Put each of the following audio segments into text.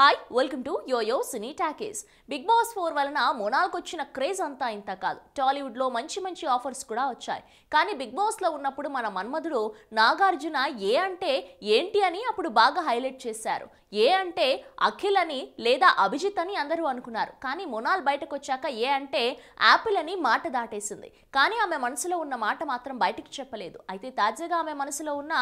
Hi welcome to YoYo cine talkies Bigg Boss four వలన మొనాల్కి వచ్చిన క్రేజ్ అంతా ఇంత కాదు. టాలీవుడ్లో మంచి మంచి ఆఫర్స్ కూడా వచ్చాయి. కానీ బిగ్ బాస్లో ఉన్నప్పుడు మన మన్మధుడు నాగార్జున ఏ అంటే ఏంటి అని అప్పుడు బాగా హైలైట్ చేశారు. ఏ అంటే అఖిల్ అని లేదా అభిజిత్ అని అందరూ అనుకున్నారు. కానీ మొనాల్ బయటకు వచ్చాక ఏ అంటే యాపిల్ అని మాట దాటేసింది. కానీ ఆమె మనసులో ఉన్న మాట మాత్రం బయటికి చెప్పలేదు. అయితే తాజాగా ఆమె మనసులో ఉన్న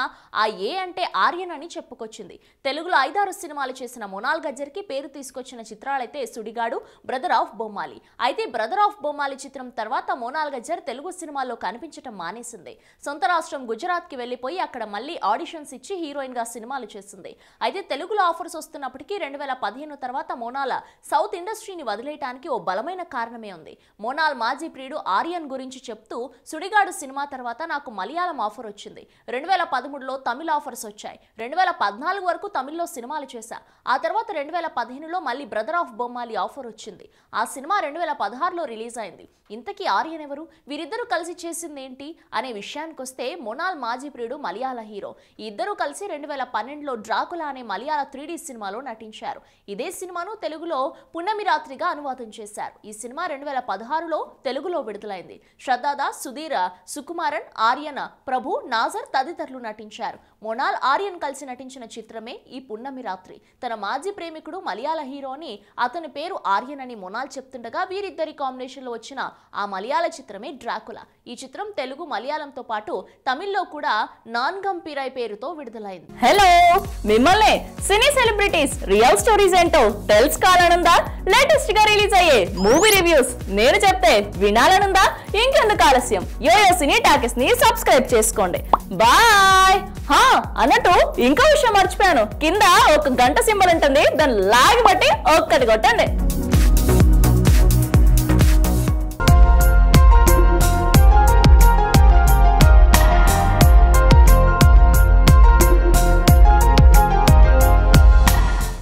ఆ ఏ అంటే ఆర్యన్ అని చెప్పుకొచ్చింది. తెలుగులో ఐదారు సినిమాలు చేసిన మొనాల్ గజ్జర్కి పేరు తీసుకొచ్చిన చిత్రాలైతే సుడిగాడు బ్రదర్ ఆఫ్ బొమ్మాలి. అయితే బ్రదర్ ఆఫ్ బొమ్మాలి చిత్రం తర్వాత మోనాల్ గజ్జర్ తెలుగు సినిమాల్లో కనిపించడం మానేసింది. సొంత రాష్ట్రం గుజరాత్కి వెళ్ళిపోయి అక్కడ మళ్ళీ ఆడిషన్స్ ఇచ్చి హీరోయిన్గా సినిమాలు చేసింది. అయితే తెలుగులో ఆఫర్స్ వస్తున్నప్పటికీ రెండు వేల పదిహేను తర్వాత మోనాల్ సౌత్ ఇండస్ట్రీని వదిలేయటానికి ఓ బలమైన కారణమే ఉంది. మోనాల్ మాజీ ప్రియుడు ఆర్యన్ గురించి చెప్తూ సుడిగాడు సినిమా తర్వాత నాకు మలయాళం ఆఫర్ వచ్చింది. రెండు వేల పదమూడులో తమిళ ఆఫర్స్ వచ్చాయి. రెండు వేల పద్నాలుగు వరకు తమిళ్ళో సినిమాలు చేశా. ఆ తర్వాత రెండు వేల పదిహేనులో మళ్ళీ బ్రదర్ ఆఫ్ బొమ్మాలి ఆఫర్ వచ్చింది. ఆ సినిమా రెండు వేల పదహారులో రిలీజ్ అయింది. ఇంతకీ ఆర్యన్ ఎవరు? వీరిద్దరూ కలిసి చేసింది ఏంటి అనే విషయానికి వస్తే మొనాల్ మాజీ ప్రియుడు మలయాళ హీరో. ఇద్దరూ కలిసి రెండు వేల పన్నెండులో డ్రాకులా అనే మలయాళ త్రీ సినిమాలో నటించారు. ఇదే సినిమాను తెలుగులో పున్నమి రాత్రిగా అనువాదం చేశారు. ఈ సినిమా రెండు వేల పదహారులో తెలుగులో విడుదలైంది. శ్రద్ధాదాస్ సుధీర్ సుకుమారన్ ఆర్యన్ ప్రభు నాజర్ తదితరులు నటించారు. మొనాల్ ఆర్యన్ కలిసి నటించిన చిత్రమే ఈ పున్నమి రాత్రి. తన మాజీ ప్రేమికుడు మలయాళ హీరో అని అతని పేరు ఆర్యన్ అని మొనాల్ చెప్తుండగా వీరిద్దరి కాంబినేషన్లో వచ్చిన ఆ మలయాళ చిత్రమే డ్రాకులా. ఈ చిత్రం తెలుగు మలయాళంతో పాటు తమిళ్ళో కూడా నాన్ గంపీరాయ్ పేరుతో విడుదలైంది. హలో మిమ్మల్ని సినీ సెలబ్రిటీస్ రియల్ స్టోరీస్ ఏంటో తెలుసుకోవాలనుందా? లేటెస్ట్గా రిలీజ్ అయ్యే మూవీ రివ్యూస్ నేను చెప్తే వినాలనుందా? ఇంకెందుకు ఆలస్యం? యోయో సినీ టాకెస్ని సబ్స్క్రైబ్ చేసుకోండి. బాయ్! హా అన్నట్టు ఇంకో విషయం మర్చిపోయాను. కింద ఒక గంట సింబల్ ఉంటుంది దాన్ని లాగి బట్టి ఒక్కటి కొట్టండి.